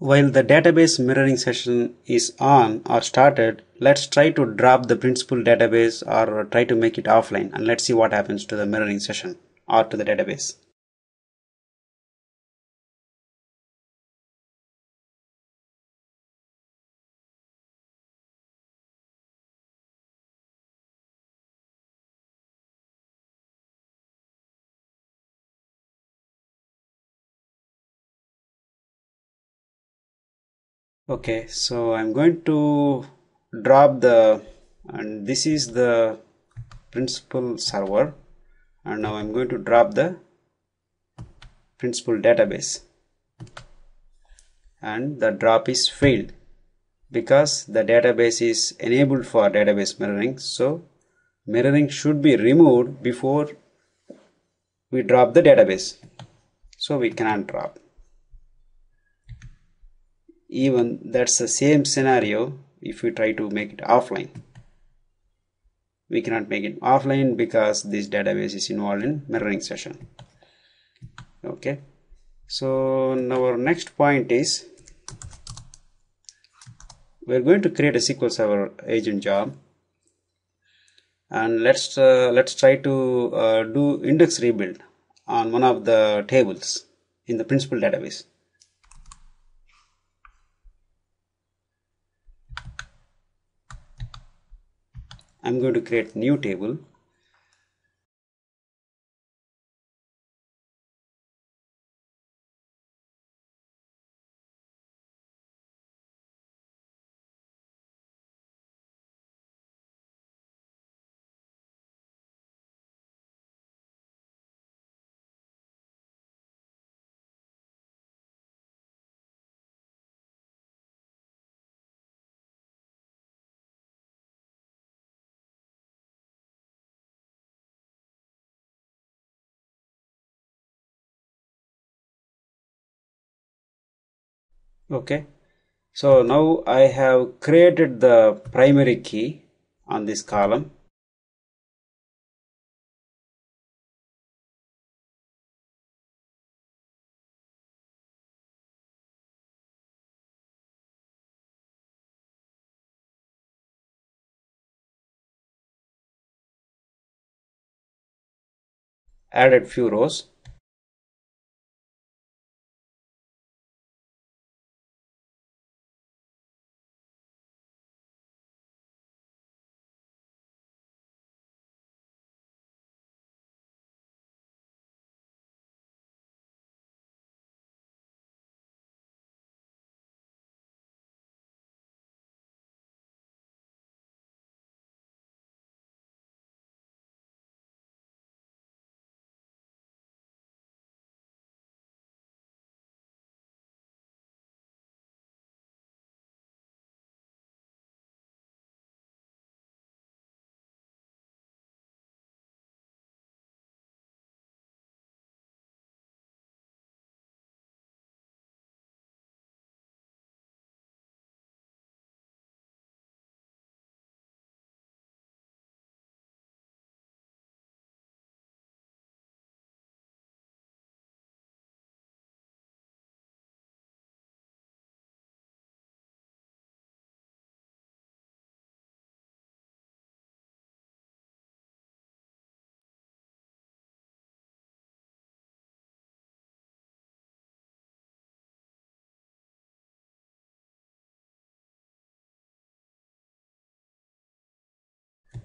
While the database mirroring session is on or started, let's try to drop the principal database or try to make it offline and let's see what happens to the mirroring session or to the database. Okay so I'm going to drop the and this is the principal server. And now I'm going to drop the principal database. And the drop is failed because the database is enabled for database mirroring. So mirroring should be removed before we drop the database. So we cannot drop even that's the same scenario if we try to make it offline. We cannot make it offline because this database is involved in mirroring session. Okay. So now our next point is we're going to create a SQL Server agent job. And let's uh, let's try to uh, do index rebuild on one of the tables in the principal database I'm going to create new table okay. So now I have created the primary key on this column. Added few rows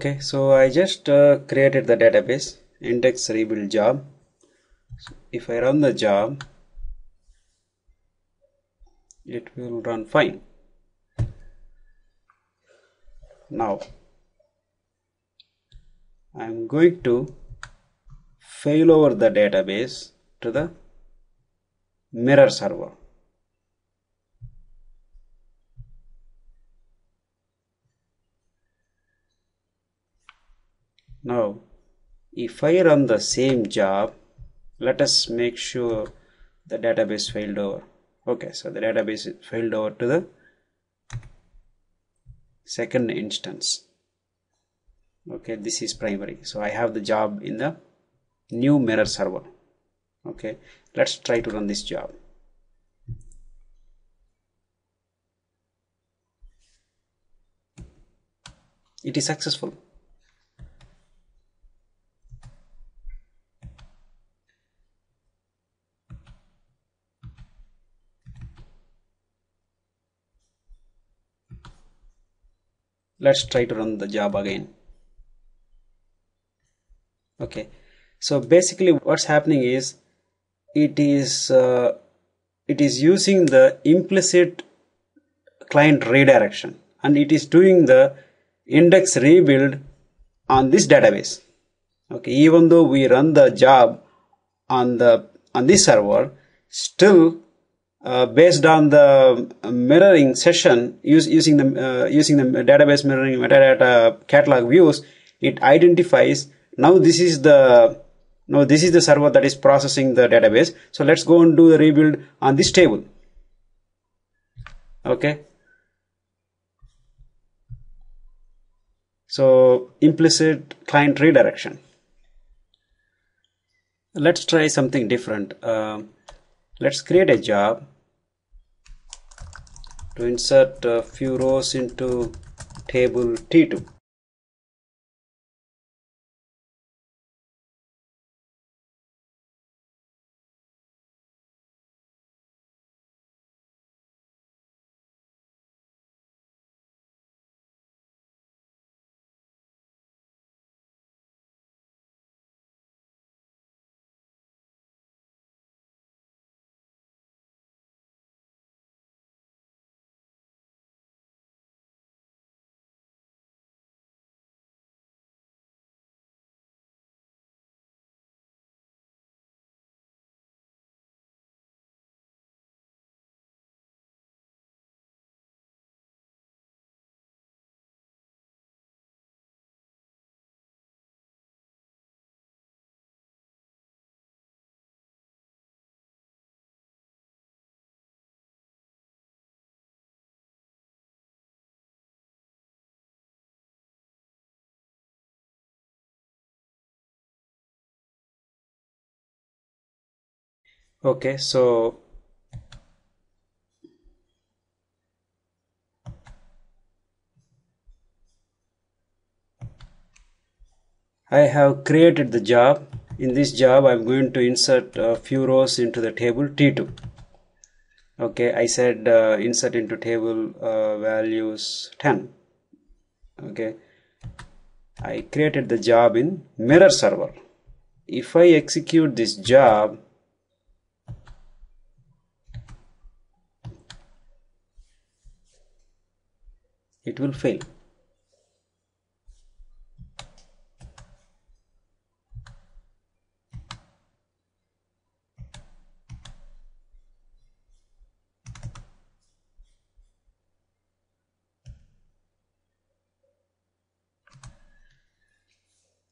okay so I just uh, created the database index rebuild job. So if I run the job it will run fine. Now I'm going to fail over the database to the mirror server Now, if I run the same job, let us make sure the database failed over. Okay, so the database failed over to the second instance. Okay, this is primary. So I have the job in the new mirror server. Okay, let's try to run this job. It is successful. Let's try to run the job again. Okay. So basically what's happening is it is uh, it is using the implicit client redirection and it is doing the index rebuild on this database. Okay. Even though we run the job on the on this server still uh, based on the mirroring session use, using the uh, using the database mirroring metadata catalog views it identifies now this is the now this is the server that is processing the database. So let's go and do the rebuild on this table. Okay. So implicit client redirection. Let's try something different. Uh, let's create a job to insert a few rows into table T2 okay so I have created the job. In this job I'm going to insert a few rows into the table T2 okay I said uh, insert into table uh, values 10 okay I created the job in mirror server. If I execute this job it will fail.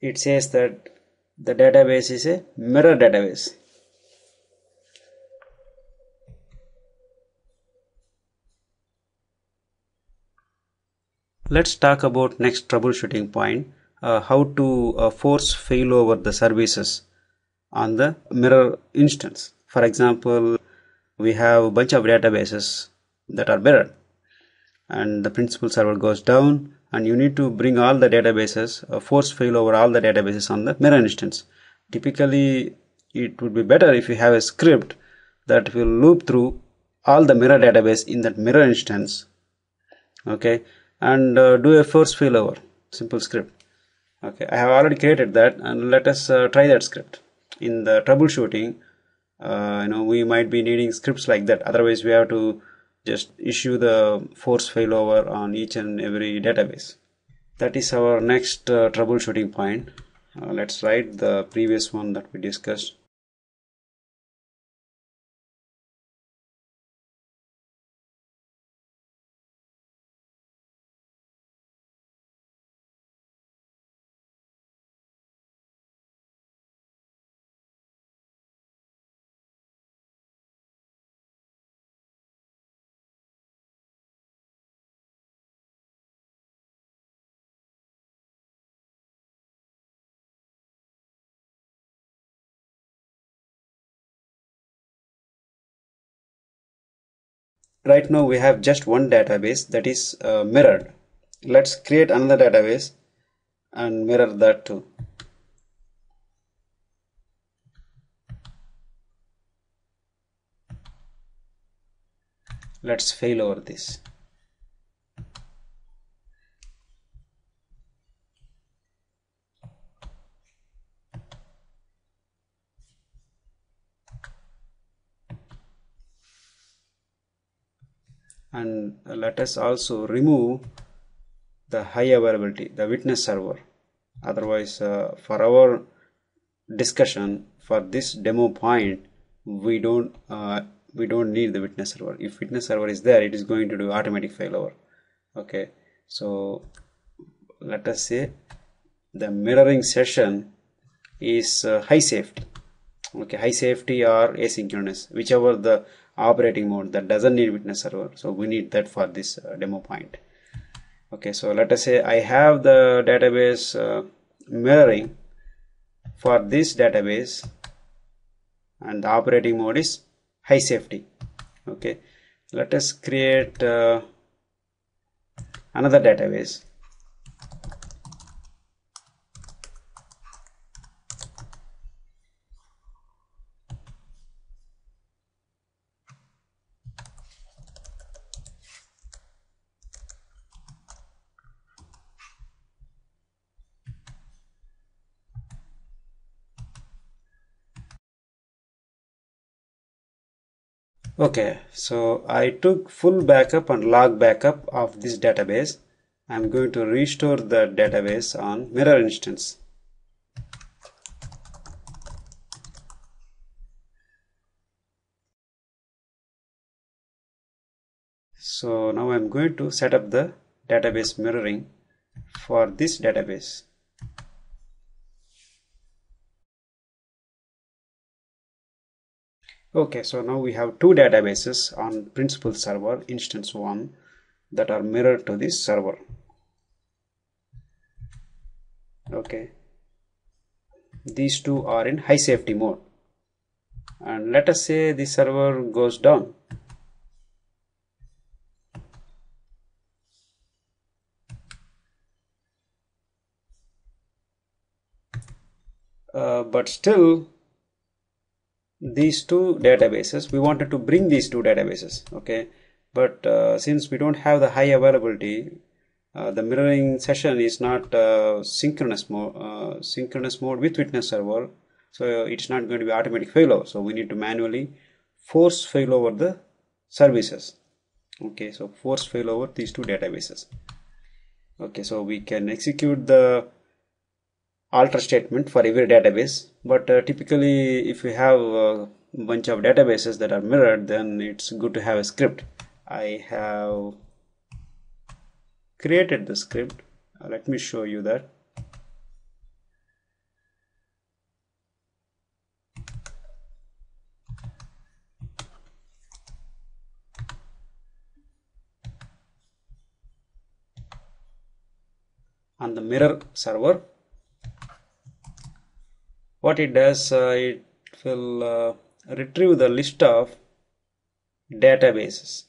It says that the database is a mirror database Let's talk about next troubleshooting point, uh, how to uh, force failover the services on the mirror instance. For example, we have a bunch of databases that are mirrored and the principal server goes down and you need to bring all the databases, uh, force failover all the databases on the mirror instance. Typically, it would be better if you have a script that will loop through all the mirror database in that mirror instance okay and uh, do a force failover simple script. Okay I have already created that and let us uh, try that script. In the troubleshooting uh, you know we might be needing scripts like that. Otherwise we have to just issue the force failover on each and every database. That is our next troubleshooting point. Let's write the previous one that we discussed right now we have just one database that is uh, mirrored. Let's create another database and mirror that too. Let's fail over this and let us also remove the high availability the witness server. Otherwise uh, for our discussion for this demo point we don't uh, we don't need the witness server. If witness server is there it is going to do automatic failover. Okay? So let us say the mirroring session is uh, high safety. Okay? High safety or asynchronous whichever the operating mode that doesn't need witness server. So we need that for this uh, demo point. Okay so let us say I have the database uh, mirroring for this database and the operating mode is high safety. Okay let us create uh, another database okay so I took full backup and log backup of this database. I'm going to restore the database on mirror instance. So now I'm going to set up the database mirroring for this database okay so now we have two databases on principal server instance 1 that are mirrored to this server. Okay. These two are in high safety mode. And let us say the server goes down. Uh, but still these two databases we wanted to bring these two databases okay? But uh, since we don't have the high availability uh, the mirroring session is not uh, synchronous mode uh, synchronous mode with witness server so it's not going to be automatic failover. So we need to manually force failover the services okay? So force failover these two databases. Okay so we can execute the alter statement for every database but uh, typically if you have a bunch of databases that are mirrored then it's good to have a script. I have created the script. Uh, let me show you that. On the mirror server what it does uh, it will uh, retrieve the list of databases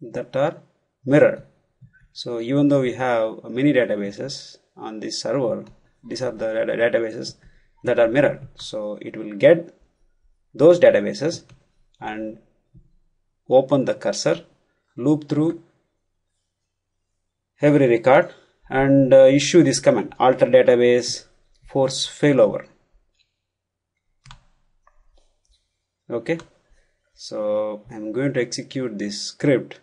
that are mirrored. So even though we have many databases on this server these are the databases that are mirrored. So it will get those databases and open the cursor loop through every record and uh, issue this command alter database force failover. Okay. So I'm going to execute this script.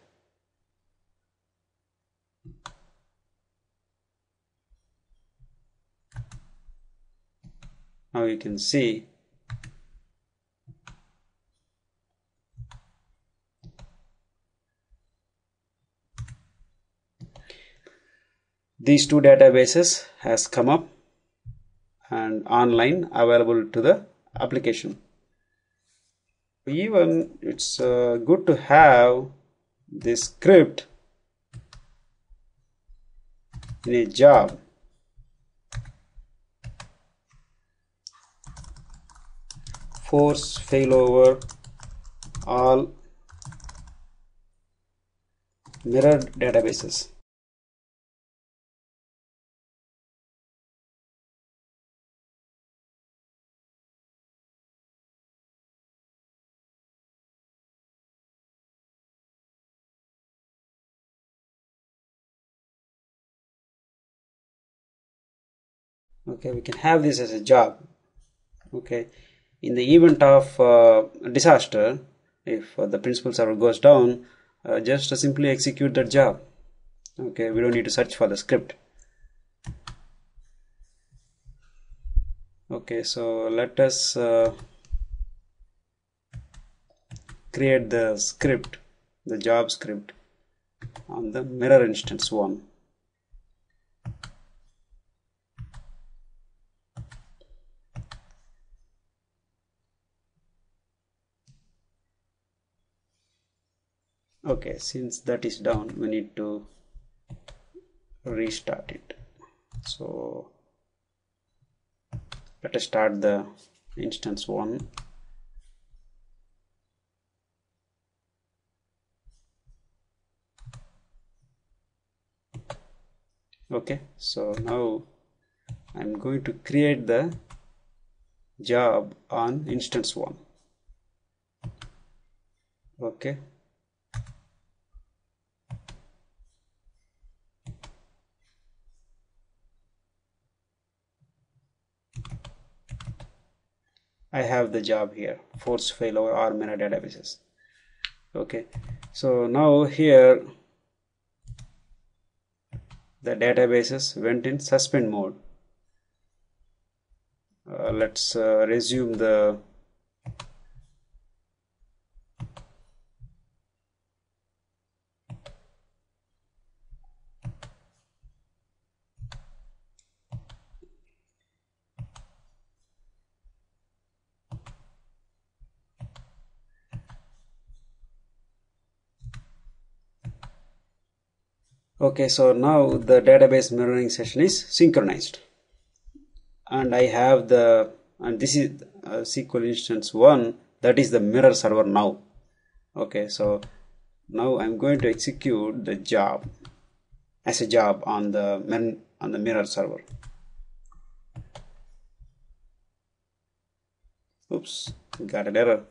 Now you can see these two databases has come up and online available to the application. Even it's uh, good to have this script in a job. Force failover all mirrored databases okay we can have this as a job. Okay. In the event of uh, disaster if uh, the principal server goes down uh, just simply execute that job. Okay we don't need to search for the script. Okay so let us uh, create the script the job script on the mirror instance one okay since that is down we need to restart it. So let us start the instance one. Okay so now I'm going to create the job on instance one. Okay I have the job here. Force failover or mirror databases. Okay. So now here the databases went in suspend mode. Uh, let's uh, resume the okay so now the database mirroring session is synchronized. And I have the and this is uh, SQL instance 1 that is the mirror server now. Okay so now I'm going to execute the job as a job on the on the mirror server. Oops got an error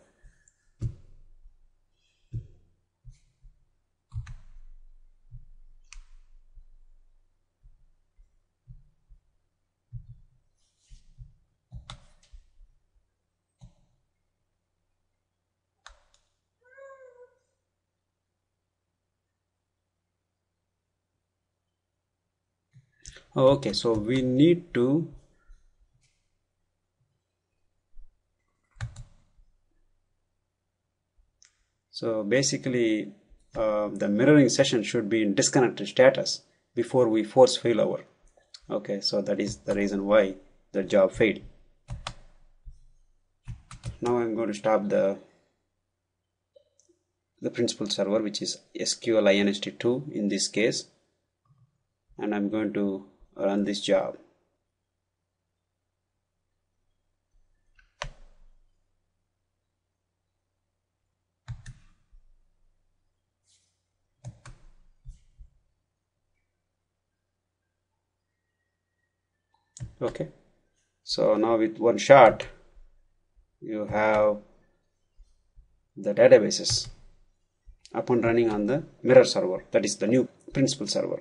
okay so we need to so basically uh, the mirroring session should be in disconnected status before we force failover okay so that is the reason why the job failed. Now I'm going to stop the the principal server which is SQL INST2 in this case. And I'm going to run this job. Okay. So now with one shot you have the databases up and running on the mirror server. That is the new principal server